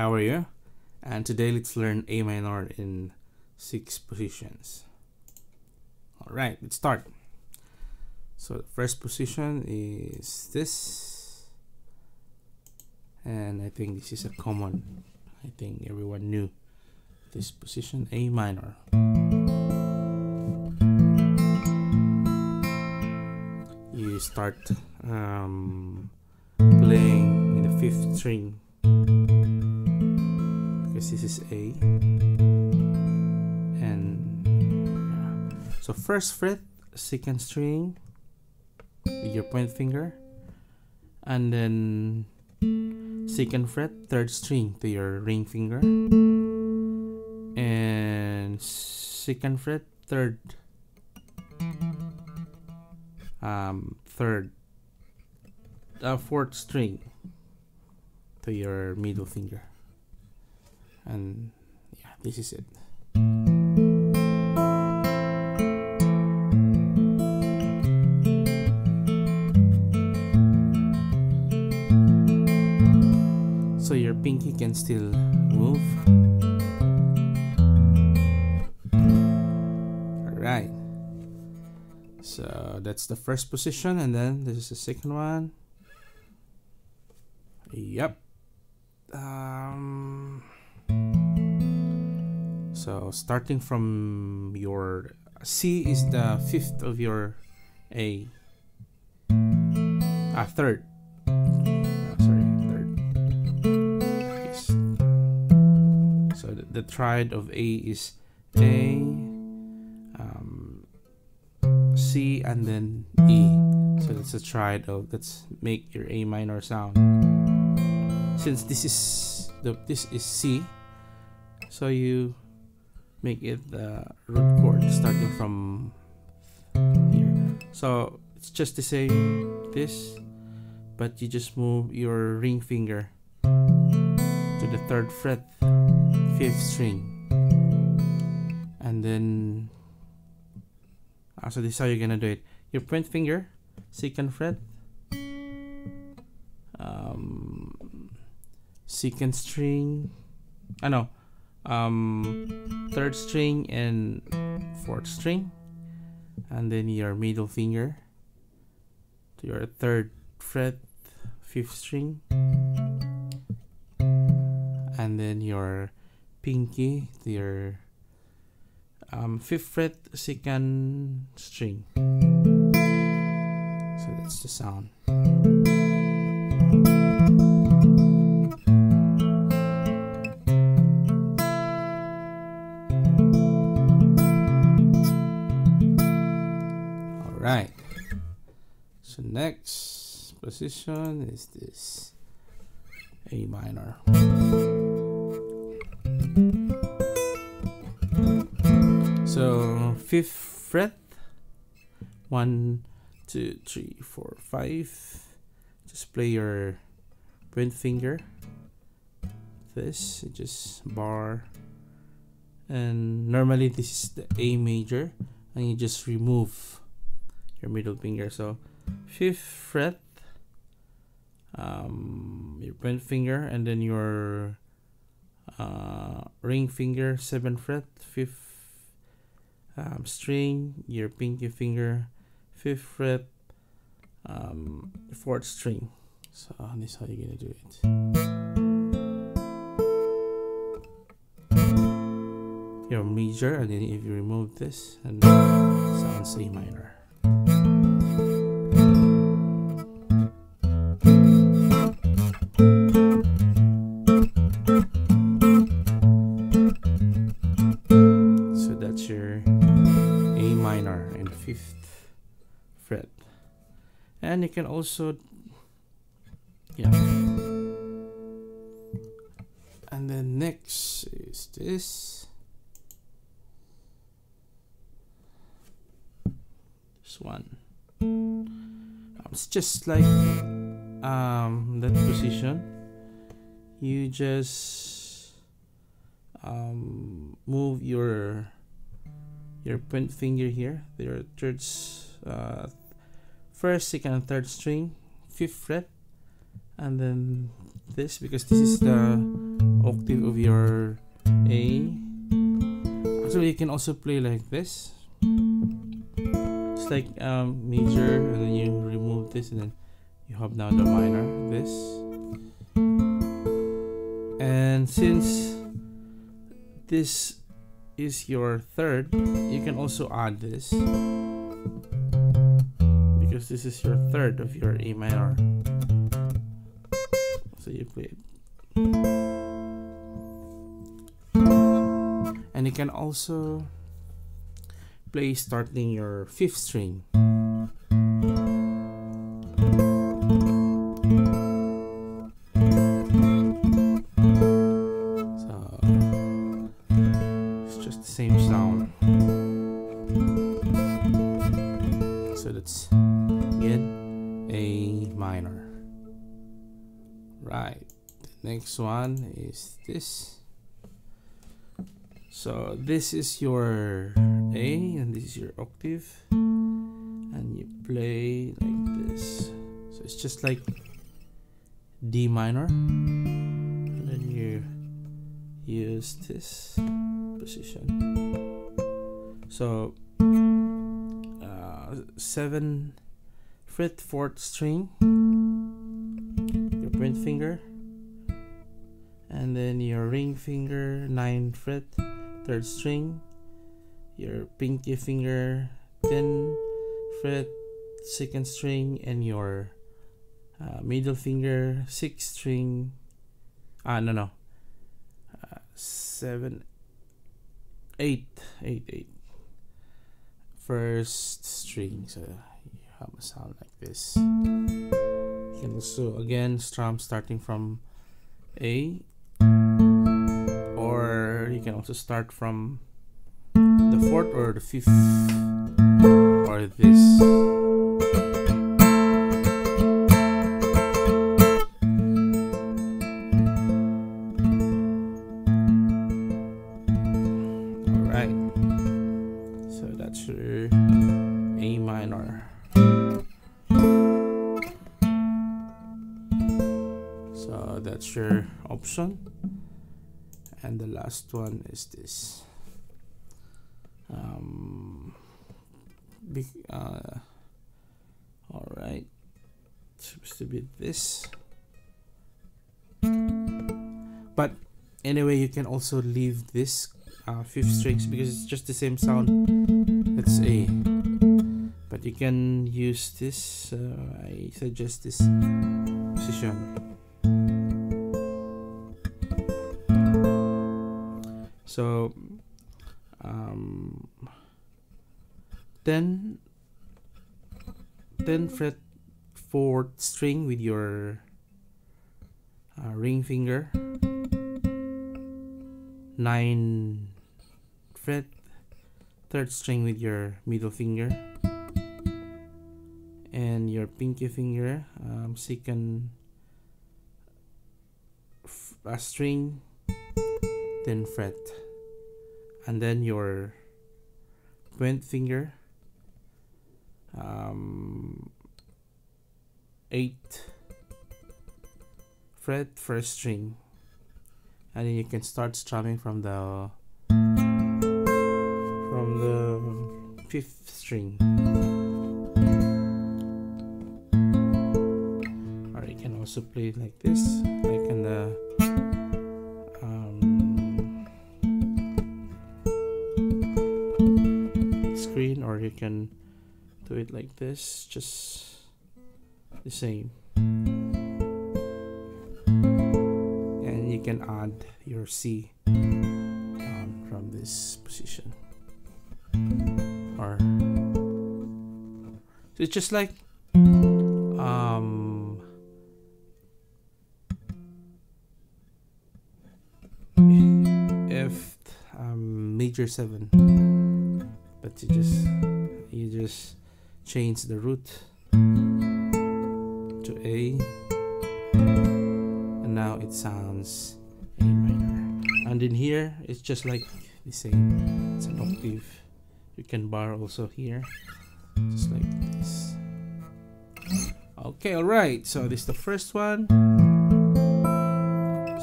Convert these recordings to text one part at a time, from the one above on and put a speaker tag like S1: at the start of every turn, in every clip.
S1: How are you? And today let's learn A minor in six positions. Alright, let's start. So the first position is this. And I think this is a common, I think everyone knew this position, A minor. You start um, playing in the fifth string because this is A. And yeah. so first fret second string with your point finger. And then second fret third string to your ring finger. And second fret third um third uh, fourth string to your middle finger and yeah this is it. So your pinky can still move? All right so that's the first position and then this is the second one. Yep um so starting from your C is the fifth of your A. Ah third. Ah, sorry third. So the, the triad of A is A um, C and then E. So that's a triad of let's make your A minor sound. Since this is the this is C so you make it the root chord starting from here. So it's just the same this but you just move your ring finger to the third fret fifth string. And then so this is how you're gonna do it your point finger second fret um, second string I know um, third string and fourth string and then your middle finger to your third fret fifth string and then your pinky to your um, fifth fret second string. So that's the sound next position is this A minor. So fifth fret, one, two, three, four, five. Just play your point finger. This just bar, and normally this is the A major, and you just remove your middle finger. So fifth fret, um, your point finger, and then your uh, ring finger, seventh fret, fifth um, string, your pinky finger, fifth fret, um, fourth string. So this is how you're gonna do it. Your major, and then if you remove this, and sounds A minor. Fifth fret. And you can also yeah. And then next is this. This one. Um, it's just like um that position. You just um, move your your point finger here, your third, uh, first, second, and third string, fifth fret, and then this because this is the octave of your A. Actually you can also play like this. It's like um, major and then you remove this and then you have now the minor this. And since this is your third you can also add this. Because this is your third of your A minor so you play it and you can also play starting your fifth string next one is this. So this is your A and this is your octave. And you play like this. So it's just like D minor. And then you use this position. So 7 fret 4th string. Your point finger. And then your ring finger 9 fret third string. Your pinky finger 10 fret second string. And your uh, middle finger 6 string. Ah no no. Uh, 7 8 8 8 first string. So you have a sound like this. You can also again strum starting from A. Or you can also start from the fourth or the fifth or this that's your option. And the last one is this. Um, uh, all right supposed to be this. But anyway you can also leave this uh, fifth strings because it's just the same sound. It's A but you can use this uh, I suggest this position 10 10 fret 4th string with your uh, ring finger. 9 fret third string with your middle finger. And your pinky finger um, second a string then fret. And then your point finger um, 8 fret first string. And then you can start strumming from the from the fifth string. Or you can also play it like this like in the um, screen or you can do it like this just the same. And you can add your C down from this position. Or so it's just like um if um, major 7 but you just you just change the root to A. And now it sounds A minor. And in here it's just like the same. It's an octave. You can bar also here. Just like this. Okay all right. So this is the first one.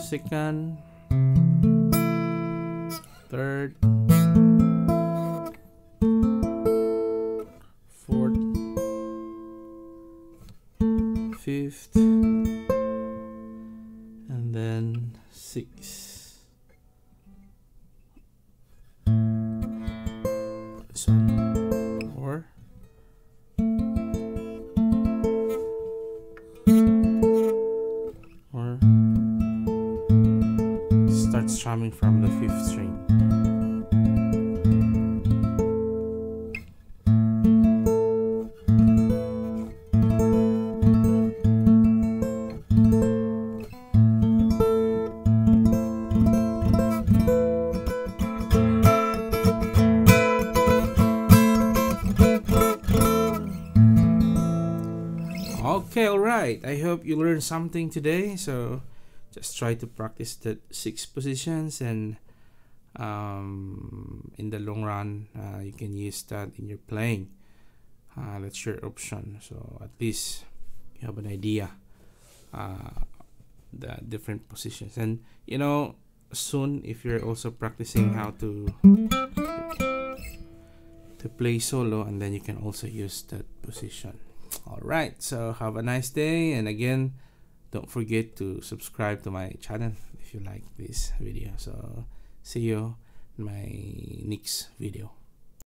S1: Second. Third. Fifth. And then six. This. Or or start strumming from the fifth string. Okay, all right. I hope you learned something today. So just try to practice the six positions, and um, in the long run, uh, you can use that in your playing. Uh, that's your option. So at least you have an idea uh, the different positions, and you know soon if you're also practicing how to to play solo, and then you can also use that position. All right, so have a nice day, and again, don't forget to subscribe to my channel if you like this video. So, see you in my next video.